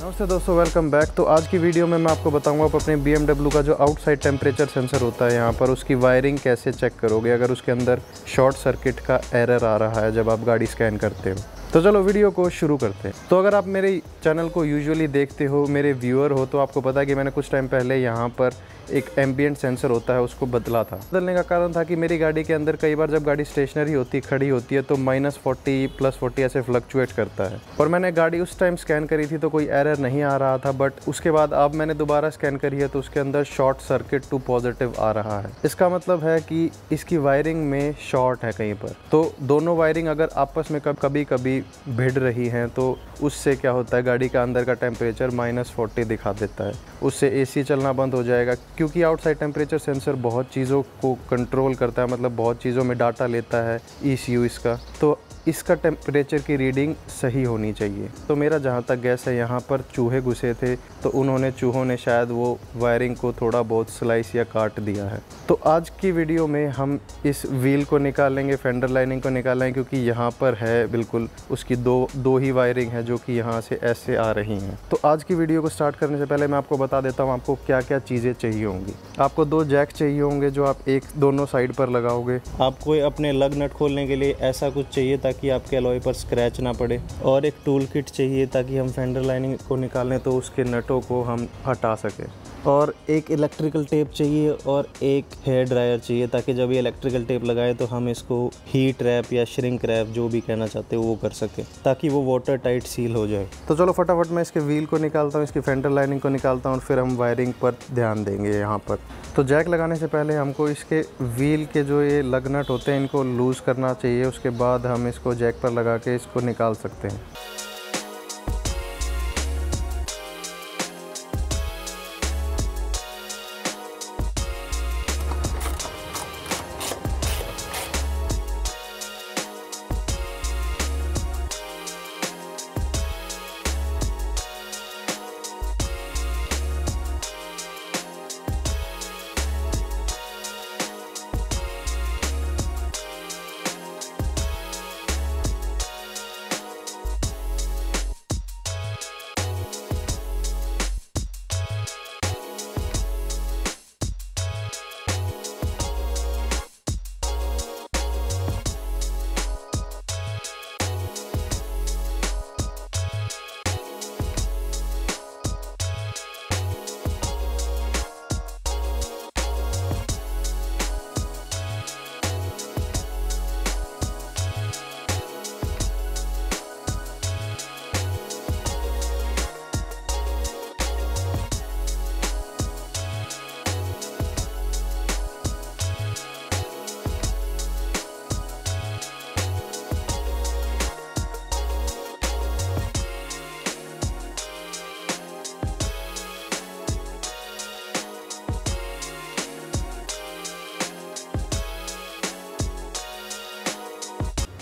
नमस्ते दोस्तों welcome back तो आज की वीडियो में मैं आपको बताऊँगा आप अपने BMW का जो आउटसाइड टेम्परेचर सेंसर होता है यहाँ पर, उसकी वायरिंग कैसे चेक करोगे अगर उसके अंदर शॉर्ट सर्किट का एरर आ रहा है जब आप गाड़ी स्कैन करते हो। तो चलो वीडियो को शुरू करते हैं। तो अगर आप मेरे चैनल को यूजुअली देखते हो, मेरे व्यूअर हो तो आपको पता है कि मैंने कुछ टाइम पहले यहाँ पर एक एम्बियंट सेंसर होता है, उसको बदला था। बदलने का कारण था कि मेरी गाड़ी के अंदर कई बार जब गाड़ी स्टेशनरी होती, खड़ी होती है तो माइनस फोर्टी प्लस फोर्टी ऐसे फ्लक्चुएट करता है। और मैंने गाड़ी उस टाइम स्कैन करी थी तो कोई एरर नहीं आ रहा था बट उसके बाद अब मैंने दोबारा स्कैन करी है तो उसके अंदर शॉर्ट सर्किट टू पॉजिटिव आ रहा है। इसका मतलब है कि इसकी वायरिंग में शॉर्ट है कहीं पर। तो दोनों वायरिंग अगर आपस में कभी कभी भिड़ रही हैं तो उससे क्या होता है, गाड़ी का अंदर का टेम्परेचर माइनस फोर्टी दिखा देता है। उससे एसी चलना बंद हो जाएगा, क्योंकि आउटसाइड टेम्परेचर सेंसर बहुत चीज़ों को कंट्रोल करता है मतलब बहुत चीज़ों में डाटा लेता है ई इसका। तो इसका टेम्परेचर की रीडिंग सही होनी चाहिए। तो मेरा जहाँ तक गैस है, यहाँ पर चूहे घुसे थे तो उन्होंने, चूहों ने शायद वो वायरिंग को थोड़ा बहुत स्लाइस या काट दिया है। तो आज की वीडियो में हम इस व्हील को निकालेंगे फेंडर लाइनिंग को निकालेंगे, क्योंकि यहाँ पर है बिल्कुल उसकी दो दो ही वायरिंग है जो कि यहाँ से ऐसे आ रही हैं। तो आज की वीडियो को स्टार्ट करने से पहले मैं आपको बता देता हूँ आपको क्या क्या चीज़ें चाहिए होंगी। आपको दो जैक चाहिए होंगे जो आप एक, दोनों साइड पर लगाओगे। आपको अपने लग नट खोलने के लिए ऐसा कुछ चाहिए ताकि ताकि आपके अलॉय पर स्क्रैच ना पड़े। और एक टूल किट चाहिए ताकि हम फेंडर लाइनिंग को निकालें तो उसके नटों को हम हटा सकें। और एक इलेक्ट्रिकल टेप चाहिए और एक हेयर ड्रायर चाहिए ताकि जब ये इलेक्ट्रिकल टेप लगाए तो हम इसको हीट रैप या श्रिंक रैप जो भी कहना चाहते हो वो कर सके, ताकि वो वाटर टाइट सील हो जाए। तो चलो फटाफट मैं इसके व्हील को निकालता हूँ, इसकी फेंडर लाइनिंग को निकालता हूँ और फिर हम वायरिंग पर ध्यान देंगे यहाँ पर। तो जैक लगाने से पहले हमको इसके व्हील के जो ये लगनट होते हैं, इनको लूज़ करना चाहिए, उसके बाद हम इसको जैक पर लगा के इसको निकाल सकते हैं।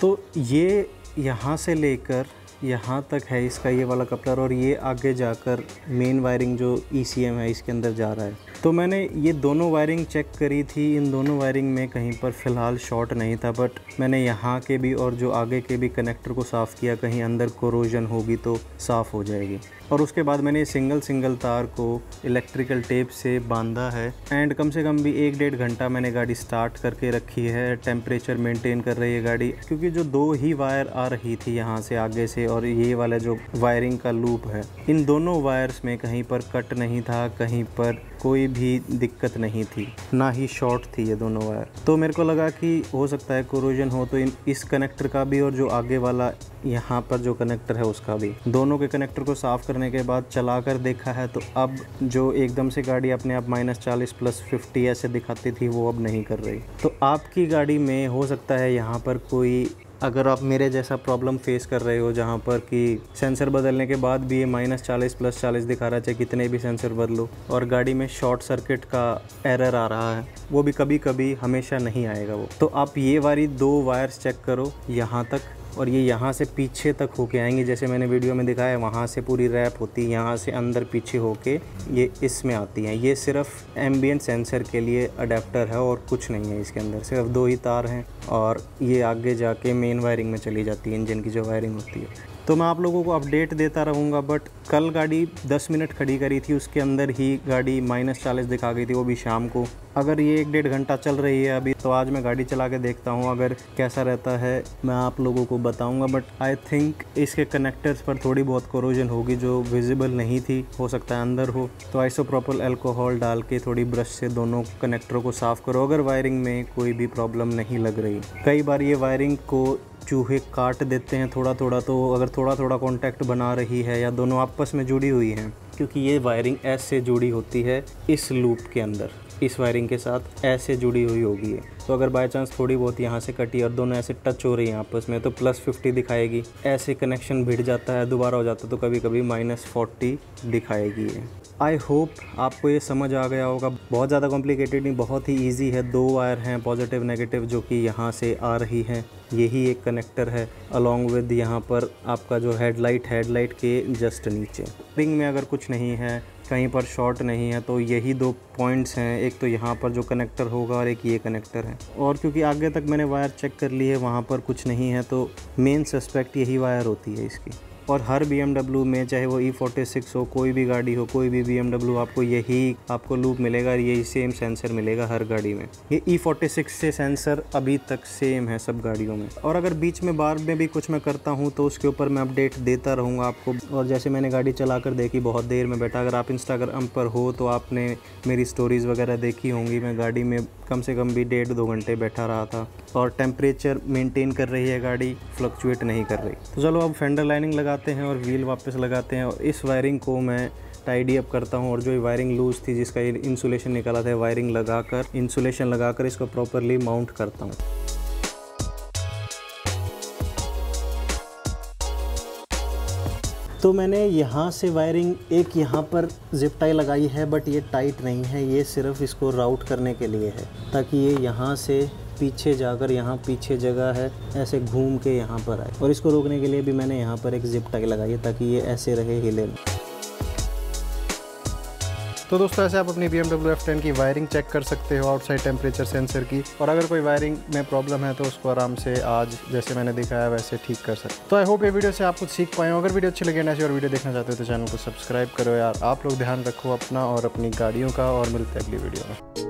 तो ये यहाँ से लेकर यहाँ तक है इसका ये वाला कपलर और ये आगे जाकर मेन वायरिंग जो ई e है, इसके अंदर जा रहा है। तो मैंने ये दोनों वायरिंग चेक करी थी। इन दोनों वायरिंग में कहीं पर फ़िलहाल शॉर्ट नहीं था बट मैंने यहाँ के भी और जो आगे के भी कनेक्टर को साफ़ किया, कहीं अंदर कोरोजन होगी तो साफ़ हो जाएगी। और उसके बाद मैंने सिंगल सिंगल तार को इलेक्ट्रिकल टेप से बांधा है। एंड कम से कम भी एक डेढ़ घंटा मैंने गाड़ी स्टार्ट करके रखी है। टेम्परेचर मेंटेन कर रही है गाड़ी, क्योंकि जो दो ही वायर आ रही थी यहाँ से आगे से और ये वाला जो वायरिंग का लूप है, इन दोनों वायर्स में कहीं पर कट नहीं था, कहीं पर कोई भी दिक्कत नहीं थी, ना ही शॉर्ट थी ये दोनों वायर तो मेरे को लगा कि हो सकता है कोरोजन हो तो इन, इस कनेक्टर का भी और जो आगे वाला यहाँ पर जो कनेक्टर है उसका भी। दोनों के कनेक्टर को साफ़ करने के बाद चला कर देखा है तो अब जो एकदम से गाड़ी अपने आप माइनस चालीस प्लस फिफ्टी ऐसे दिखाती थी वो अब नहीं कर रही। तो आपकी गाड़ी में हो सकता है यहाँ पर कोई अगर आप मेरे जैसा प्रॉब्लम फेस कर रहे हो जहाँ पर कि सेंसर बदलने के बाद भी ये माइनस चालीस प्लस चालीस दिखा रहा है, चाहे कितने भी सेंसर बदलो, और गाड़ी में शॉर्ट सर्किट का एरर आ रहा है, वो भी कभी कभी हमेशा नहीं आएगा वो। तो आप ये वाली दो वायर्स चेक करो, यहाँ तक। और ये यहाँ से पीछे तक होके आएँगे। जैसे मैंने वीडियो में दिखाया, वहाँ से पूरी रैप होती है, यहाँ से अंदर पीछे होके ये इसमें आती हैं। ये सिर्फ़ एम्बियन सेंसर के लिए अडेप्टर है और कुछ नहीं है इसके अंदर। सिर्फ़ दो ही तार हैं और ये आगे जाके मेन वायरिंग में चली जाती है, इंजन की जो वायरिंग होती है। तो मैं आप लोगों को अपडेट देता रहूँगा बट कल गाड़ी 10 मिनट खड़ी करी थी, उसके अंदर ही गाड़ी माइनस चालीस दिखा गई थी वो भी शाम को। अगर ये एक डेढ़ घंटा चल रही है अभी तो आज मैं गाड़ी चला के देखता हूँ, अगर कैसा रहता है, मैं आप लोगों को बताऊँगा बट आई थिंक इसके कनेक्टर्स पर थोड़ी बहुत कोरोजन होगी, जो विजिबल नहीं थी, हो सकता है अंदर हो। तो आइसोप्रोपल एल्कोहल डाल के थोड़ी ब्रश से दोनों कनेक्टरों को साफ़ करो, अगर वायरिंग में कोई भी प्रॉब्लम नहीं लग रही। कई बार ये वायरिंग को चूहे काट देते हैं थोड़ा थोड़ा तो अगर थोड़ा थोड़ा कांटेक्ट बना रही है या दोनों आपस में जुड़ी हुई हैं, क्योंकि ये वायरिंग ऐसे जुड़ी होती है इस लूप के अंदर, इस वायरिंग के साथ ऐसे जुड़ी हुई होगी तो अगर बाई चांस थोड़ी बहुत यहाँ से कटी और दोनों ऐसे टच हो रही हैं आपस में तो प्लस फिफ्टी दिखाएगी, ऐसे कनेक्शन भिड़ जाता है, दोबारा हो जाता है तो कभी कभी माइनस फोर्टी दिखाएगी है आई होप आपको ये समझ आ गया होगा। बहुत ज़्यादा कॉम्प्लिकेटेड नहीं, बहुत ही ईजी है। दो वायर हैं पॉजिटिव नेगेटिव जो कि यहाँ से आ रही हैं। यही एक कनेक्टर है अलॉन्ग विद यहाँ पर आपका जो हेडलाइट हेडलाइट के जस्ट नीचे। रिंग में अगर कुछ नहीं है, कहीं पर शॉर्ट नहीं है तो यही दो पॉइंट्स हैं। एक तो यहाँ पर जो कनेक्टर होगा और एक ये कनेक्टर है। और क्योंकि आगे तक मैंने वायर चेक कर ली है, वहाँ पर कुछ नहीं है तो मेन सस्पेक्ट यही वायर होती है इसकी। और हर BMW में, चाहे वो ई सिक्स हो, कोई भी गाड़ी हो, कोई भी BMW आपको यही, आपको लूप मिलेगा और यही सेम सेंसर मिलेगा हर गाड़ी में। ये ई सिक्स से सेंसर अभी तक सेम है सब गाड़ियों में। और अगर बीच में, बार में भी कुछ मैं करता हूँ तो उसके ऊपर मैं अपडेट देता रहूँगा आपको। और जैसे मैंने गाड़ी चला कर देखी, बहुत देर में बैठा, अगर आप इंस्टाग्राम पर हो तो आपने मेरी स्टोरीज़ वगैरह देखी होंगी, मैं गाड़ी में कम से कम भी डेढ़ दो घंटे बैठा रहा था और टेम्परेचर मेंटेन कर रही है गाड़ी फ्लक्चुएट नहीं कर रही। तो चलो अब फेंडर लाइनिंग लगाते हैं और व्हील वापस लगाते हैं और इस वायरिंग को मैं टाइडी अप करता हूँ और जो वायरिंग लूज थी, जिसका इंसुलेशन निकाला था वायरिंग लगाकर इंसुलेशन लगाकर इसको प्रॉपरली माउंट करता हूँ। तो मैंने यहाँ से वायरिंग एक यहाँ पर जिप टाई लगाई है बट ये टाइट नहीं है, ये सिर्फ़ इसको राउट करने के लिए है, ताकि ये यहाँ से पीछे जाकर यहाँ पीछे जगह है, ऐसे घूम के यहाँ पर आए। और इसको रोकने के लिए भी मैंने यहाँ पर एक जिप टाई लगाई है, ताकि ये ऐसे रहे हिले तो दोस्तों, ऐसे आप अपनी बी एम टेन की वायरिंग चेक कर सकते हो आउटसाइड टेम्परेचर सेंसर की। और अगर कोई वायरिंग में प्रॉब्लम है तो उसको आराम से आज जैसे मैंने दिखाया, वैसे ठीक कर सकते तो आई होप ये वीडियो से आप कुछ सीख पाए अगर वीडियो अच्छी लगे, ऐसी और वीडियो देखना चाहते हो तो चैनल को सब्सक्राइब करो यार। आप लोग ध्यान रखो अपना और अपनी गाड़ियों का, और मिलते हैं अगली वीडियो में।